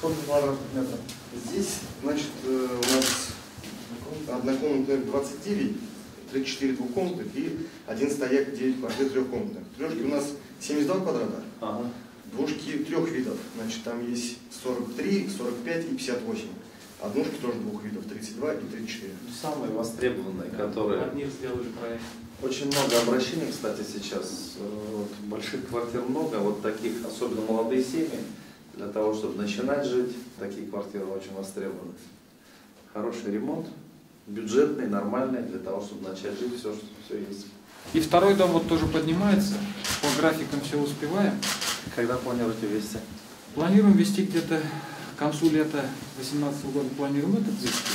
Сколько квадратных метров? Здесь, значит, э, у нас однокомнатная 29, 34 двухкомнатных и один стояк 9 квартир трехкомнатных. Трешки у нас 72 квадрата, Ага. двушки трех видов. Значит, там есть 43, 45 и 58. Однушки тоже двух видов, 32 и 34. Самые востребованные, которые... От них сделали проект. Очень много обращений, кстати, сейчас. Э, Вот, больших квартир много, вот таких, особенно молодые семьи, для того, чтобы начинать жить, такие квартиры очень востребованы. Хороший ремонт, бюджетный, нормальный, для того, чтобы начать жить, все, все есть. И второй дом вот тоже поднимается. По графикам все успеваем. Когда планируете вести? Планируем вести где-то к концу лета 2018 года планируем этот вести.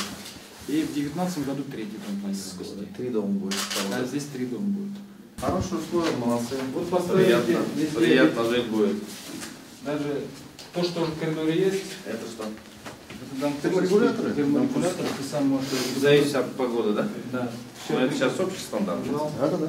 И в 2019 году третий дом планируем вести. Три дома будет. А здесь три дома будет. Хорошие условия, молодцы. Вот построили приятно, здесь приятно жить будет. Даже то, что в коридоре есть, Это что? это там Терморегуляторы? терморегуляторы, ты сам можешь... Зависит от погоды, да? Да. Ну, это сейчас общий стандарт. Да, да, да.